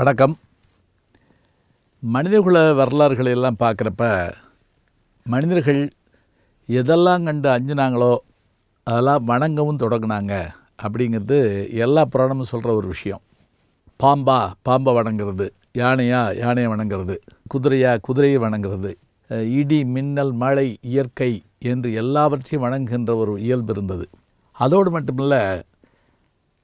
வணக்கம். மனிதகுல வரலாறுகளை எல்லாம் பார்க்குறப்ப மனிதர்கள் எதெல்லாம் கண்டு அஞ்சினாங்களோ அதெல்லாம் வணங்கவும் தொடங்கினாங்க அப்படிங்கிறது எல்லா புராணமும் சொல்கிற ஒரு விஷயம். பாம்பா பாம்பை வணங்குறது யானையா யானையை வணங்குறது குதிரையா குதிரையை வணங்குறது இடி மின்னல் மழை இயற்கை என்று எல்லாவற்றையும் வணங்குகின்ற ஒரு இயல்பு இருந்தது. அதோடு மட்டுமில்லை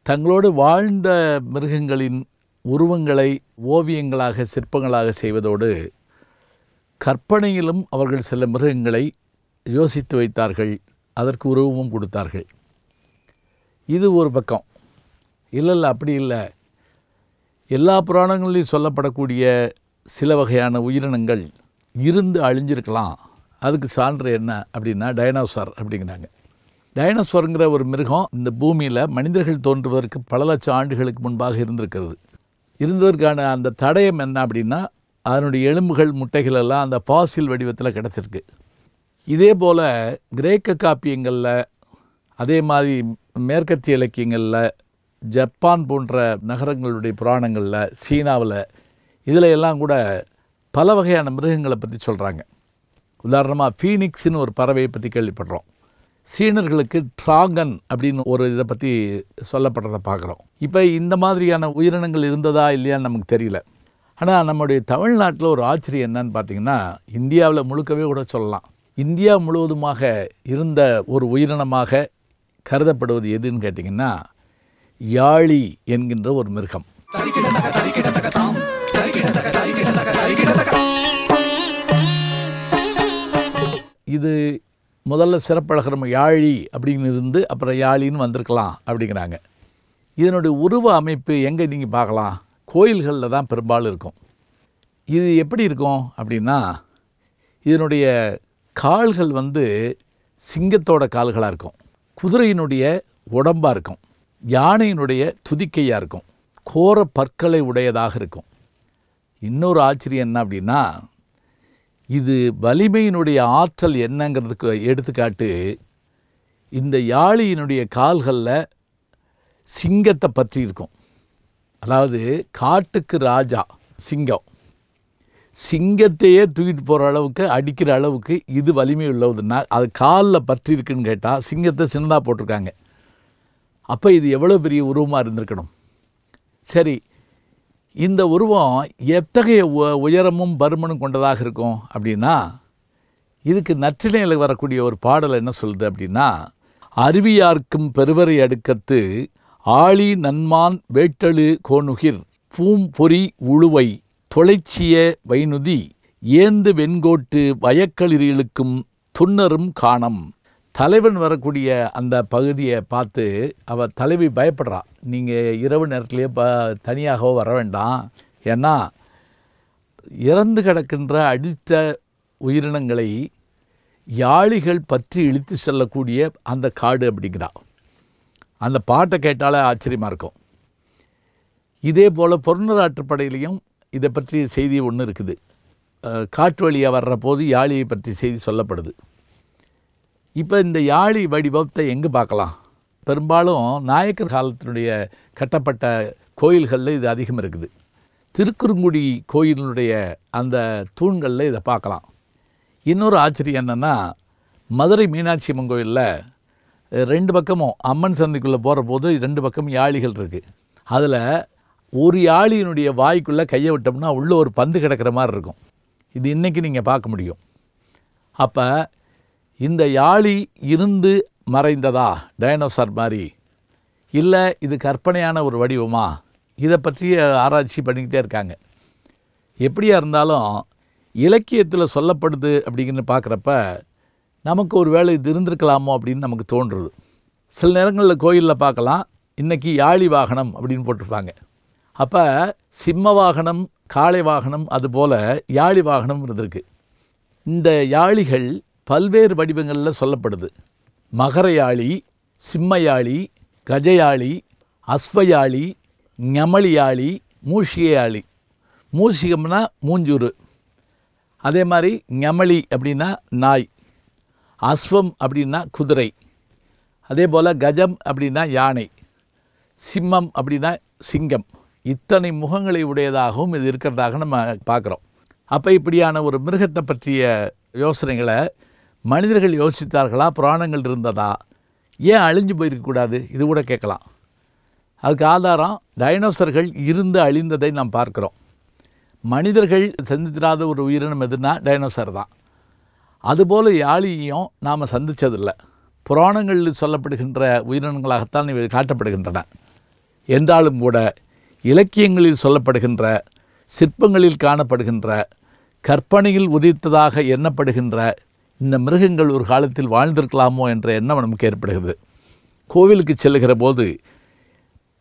தங்களோடு வாழ்ந்த மிருகங்களின் உருவங்களை ஓவியங்களாக சிற்பங்களாக செய்வதோடு கற்பனையிலும் அவர்கள் சில மிருகங்களை யோசித்து வைத்தார்கள். அதற்கு உருவமும் கொடுத்தார்கள். இது ஒரு பக்கம். இல்லை இல்லை அப்படி இல்லை. எல்லா புராணங்களிலும் சொல்லப்படக்கூடிய சில வகையான உயிரினங்கள் இருந்து அழிஞ்சிருக்கலாம். அதுக்கு சான்று என்ன அப்படின்னா டைனோசார் அப்படிங்கிறாங்க. டைனோசாருங்கிற ஒரு மிருகம் இந்த பூமியில் மனிதர்கள் தோன்றுவதற்கு பல லட்சம் ஆண்டுகளுக்கு முன்பாக இருந்திருக்கிறது. இருந்ததற்கான அந்த தடயம் என்ன அப்படின்னா அதனுடைய எலும்புகள் முட்டைகள் எல்லாம் அந்த ஃபாசில் வடிவத்தில் கிடச்சிருக்கு. இதே போல் கிரேக்க காப்பியங்களில் அதே மாதிரி மேற்கத்திய இலக்கியங்களில் ஜப்பான் போன்ற நகரங்களுடைய புராணங்களில் சீனாவில் இதில் எல்லாம் கூட பல வகையான மிருகங்களை பற்றி சொல்கிறாங்க உதாரணமாக ஃபீனிக்ஸ்னு ஒரு பறவையை பற்றி கேள்விப்படுறோம். சீனர்களுக்கு ட்ராகன் அப்படின்னு ஒரு இதை பற்றி சொல்லப்படுறதை பார்க்குறோம். இப்போ இந்த மாதிரியான உயிரினங்கள் இருந்ததா இல்லையான்னு நமக்கு தெரியல. ஆனால் நம்முடைய தமிழ்நாட்டில் ஒரு ஆச்சரியம் என்னன்னு பார்த்தீங்கன்னா இந்தியாவில் முழுக்கவே கூட சொல்லலாம். இந்தியா முழுவதுமாக இருந்த ஒரு உயிரினமாக கருதப்படுவது எதுன்னு கேட்டிங்கன்னா யாழி என்கின்ற ஒரு மிருகம். இது முதல்ல சிறப்பழகிற யாழி அப்படின்னு இருந்து அப்புறம் யாழின்னு வந்திருக்கலாம் அப்படிங்கிறாங்க. இதனுடைய உருவ அமைப்பு எங்கே நீங்கள் பார்க்கலாம். கோயில்களில் தான் பெரும்பாலும் இருக்கும். இது எப்படி இருக்கும் அப்படின்னா இதனுடைய கால்கள் வந்து சிங்கத்தோட கால்களாக இருக்கும். குதிரையினுடைய உடம்பாக இருக்கும். யானையினுடைய துதிக்கையாக இருக்கும். கோர பற்களை உடையதாக இருக்கும். இன்னொரு ஆச்சரியம் என்ன அப்படின்னா இது வலிமையினுடைய ஆற்றல் என்னங்கிறதுக்கு எடுத்துக்காட்டு இந்த யாழியினுடைய கால்களில் சிங்கத்தை பற்றி இருக்கும். அதாவது காட்டுக்கு ராஜா சிங்கம். சிங்கத்தையே தூக்கிட்டு போகிற அளவுக்கு அடிக்கிற அளவுக்கு இது வலிமை உள்ளதுன்னா அது காலில் பற்றி இருக்குன்னு கேட்டால் சிங்கத்தை சின்னதாக போட்டிருக்காங்க. அப்போ இது எவ்வளோ பெரிய உருவமாக இருந்திருக்கணும்? சரி இந்த உருவம் எத்தகைய உ- உயரமும் பருமனும் கொண்டதாக இருக்கும் அப்படின்னா இதுக்கு நற்றிணையில் வரக்கூடிய ஒரு பாடல் என்ன சொல்லுது அப்படின்னா அருவியார்க்கும் பெருவரை அடுக்கத்து ஆழி நன்மான் வேட்டழு கோணுகிர் பூம்பொறி உழுவை தொலைச்சிய வைனுதி ஏந்து வெண்கோட்டு வயக்களிர்களுக்கும் துன்னரும் காணம். தலைவன் வரக்கூடிய அந்த பகுதியை பார்த்து அவள் தலைவி பயப்படுறா. நீங்கள் இரவு நேரத்துலேயே ப தனியாகவோ வர வேண்டாம். ஏன்னா இறந்து கிடக்கின்ற அடித்த உயிரினங்களை யாழிகள் பற்றி இழுத்து செல்லக்கூடிய அந்த காடு அப்படிங்கிறா. அந்த பாட்டை கேட்டாலே ஆச்சரியமாக இருக்கும். இதே போல் பொருணராற்றுப்படையிலையும் இதை பற்றி செய்தி ஒன்று இருக்குது. காற்று காட்டு வழியாக வர்ற போது யாழியை பற்றி செய்தி சொல்லப்படுது. இப்போ இந்த யாழி வடிவத்தை எங்கே பார்க்கலாம்? பெரும்பாலும் நாயக்கர் காலத்தினுடைய கட்டப்பட்ட கோயில்களில் இது அதிகம் இருக்குது. திருக்குறுங்குடி கோயிலினுடைய அந்த தூண்களில் இதை பார்க்கலாம். இன்னொரு ஆச்சரியம் என்னென்னா மதுரை மீனாட்சி அம்மன் கோயிலில் ரெண்டு பக்கமும் அம்மன் சந்தைக்குள்ளே போகிற போது ரெண்டு பக்கம் யாழிகள் இருக்குது அதில் ஒரு யாழியினுடைய வாய்க்குள்ளே கையை விட்டோம்னா உள்ளே ஒரு பந்து கிடக்கிற மாதிரி இருக்கும். இது இன்றைக்கி நீங்கள் பார்க்க முடியும். அப்போ இந்த யாழி இருந்து மறைந்ததா? டைனோசார் மாதிரி. இல்லை இது கற்பனையான ஒரு வடிவமா? இதை பற்றி ஆராய்ச்சி பண்ணிக்கிட்டே இருக்காங்க. எப்படியா இருந்தாலும் இலக்கியத்தில் சொல்லப்படுது அப்படிங்கன்னு பார்க்குறப்ப நமக்கு ஒரு வேளை இது இருந்திருக்கலாமோ அப்படின்னு நமக்கு தோன்றுறது சில நேரங்களில் கோயிலில் பார்க்கலாம் இன்றைக்கி யாழி வாகனம் அப்படின்னு போட்டிருப்பாங்க. அப்போ சிம்ம வாகனம் காளை வாகனம் அதுபோல் யாழி வாகனம் இருந்திருக்கு. இந்த யாழிகள் பல்வேறு வடிவங்களில் சொல்லப்படுது. மகரையாளி சிம்மையாளி சிம்ம யாழி ஞமளியாளி மூஷிகையாளி. மூஷிகம்னா மூஞ்சூறு. அதே மாதிரி ஞமளி அப்படின்னா நாய். அஸ்வம் அப்படின்னா குதிரை. அதே போல் கஜம் அப்படின்னா யானை. சிம்மம் அப்படின்னா சிங்கம். இத்தனை முகங்களை உடையதாகவும் இது இருக்கிறதாக நம்ம பார்க்குறோம். அப்போ இப்படியான ஒரு மிருகத்தை பற்றிய யோசனைகளை மனிதர்கள் யோசித்தார்களா? புராணங்கள் இருந்ததா? ஏன் அழிஞ்சு போயிருக்கக்கூடாது இது கூட கேட்கலாம். அதுக்கு ஆதாரம் டைனோசர்கள் இருந்து அழிந்ததை நாம் பார்க்குறோம். மனிதர்கள் சந்தித்திராத ஒரு உயிரினம் எதுனா டைனோசர் தான். அதுபோல் யாழியையும் நாம் சந்தித்ததில்லை புராணங்களில் சொல்லப்படுகின்ற உயிரினங்களாகத்தான் இவை காட்டப்படுகின்றன. என்றாலும் கூட இலக்கியங்களில் சொல்லப்படுகின்ற சிற்பங்களில் காணப்படுகின்ற கற்பனையில் உதித்ததாக எண்ணப்படுகின்ற இந்த மிருகங்கள் ஒரு காலத்தில் வாழ்ந்திருக்கலாமோ என்ற எண்ணம் நமக்கு ஏற்படுகிறது. கோவிலுக்கு செல்லுகிற போது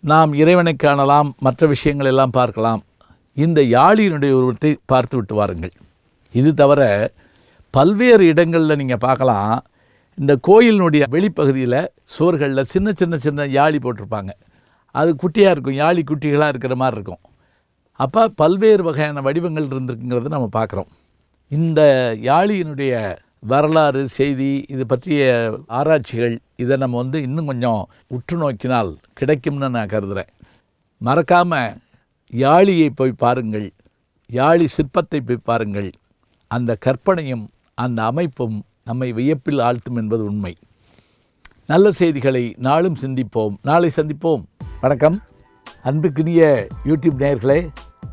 நாம் இறைவனை காணலாம் மற்ற விஷயங்கள் எல்லாம் பார்க்கலாம். இந்த யாழியினுடைய உருவத்தை பார்த்து விட்டு வாருங்கள். இது தவிர பல்வேறு இடங்களில் நீங்கள் பார்க்கலாம். இந்த கோயிலினுடைய வெளிப்பகுதியில் சுவர்களில் சின்ன சின்ன சின்ன யாழி போட்டிருப்பாங்க. அது குட்டியாக இருக்கும் யாழி குட்டிகளாக இருக்கிற மாதிரி இருக்கும். அப்போ பல்வேறு வகையான வடிவங்கள் இருந்திருக்குங்கிறத நம்ம பார்க்குறோம். இந்த யாழியினுடைய வரலாறு செய்தி இது பற்றிய ஆராய்ச்சிகள் இதை நம்ம வந்து இன்னும் கொஞ்சம் உற்று நோக்கினால் கிடைக்கும்னு நான் கருதுகிறேன் மறக்காமல் யாழியை போய் பாருங்கள். யாழி சிற்பத்தை போய் பாருங்கள். அந்த கற்பனையும் அந்த அமைப்பும் நம்மை வியப்பில் ஆழ்த்தும் என்பது உண்மை. நல்ல செய்திகளை நாளும் சிந்திப்போம். நாளை சந்திப்போம். வணக்கம். அன்புக்குரிய யூடியூப் நேயர்களே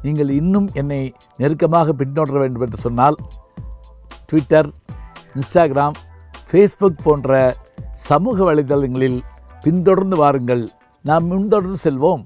நீங்கள் இன்னும் என்னை நெருக்கமாக பின்தொடர வேண்டும் என்று சொன்னால் ட்விட்டர் இன்ஸ்டாகிராம் ஃபேஸ்புக் போன்ற சமூக வலைதளங்களில் பின்தொடர்ந்து வாருங்கள். நாம் முன்தொடர்ந்து செல்வோம்.